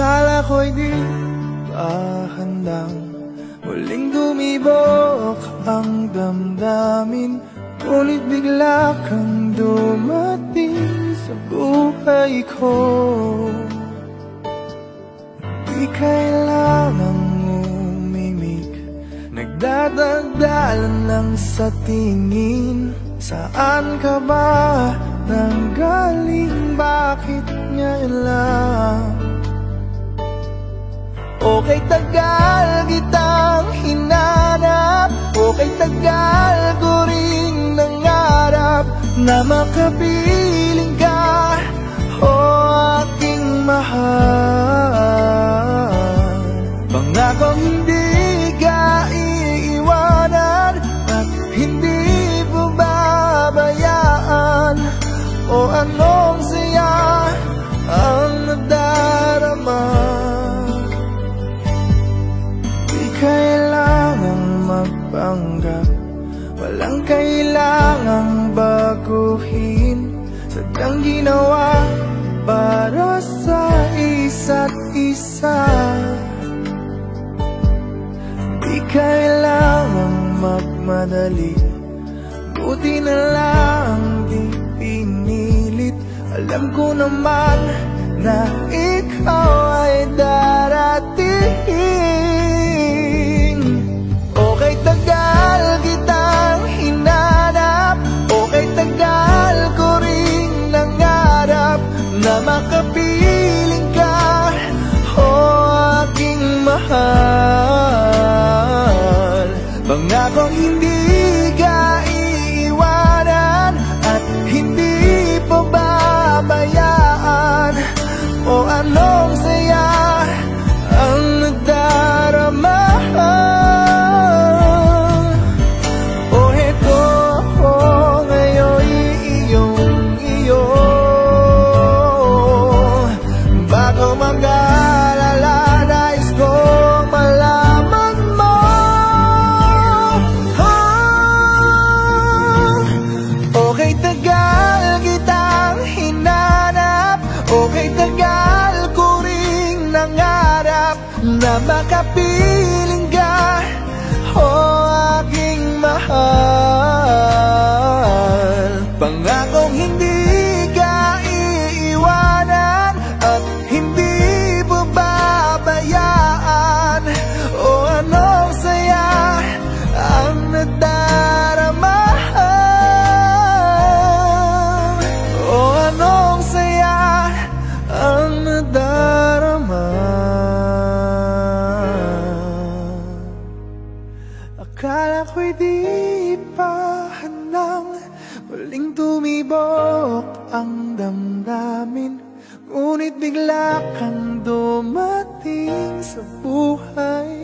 Akala ko'y di pa handang Muling dumibok ang damdamin Ngunit bigla kang dumating sa buhay ko Di kailangang umimik Nagdadagdalan lang sa tingin Saan ka ba nanggaling? Bakit ngayon lang? Okay tagal kitang hinanap. Okay tagal ko rin nangarap Na makapiling ka O aking mahal. Pangakong hindi ka iiwanan At hindi mo babayaan. O anong Sadyang ginawa para sa isa't isa. Di kailangang magmadali. Buti na lang di pinilit. Alam ko naman na Na makapiling ka O aking mahal. Pangakong hindi Na makapiling ka O aking mahal. Pangakong hindi Muling tumibok ang damdamin Ngunit bigla kang dumating sa buhay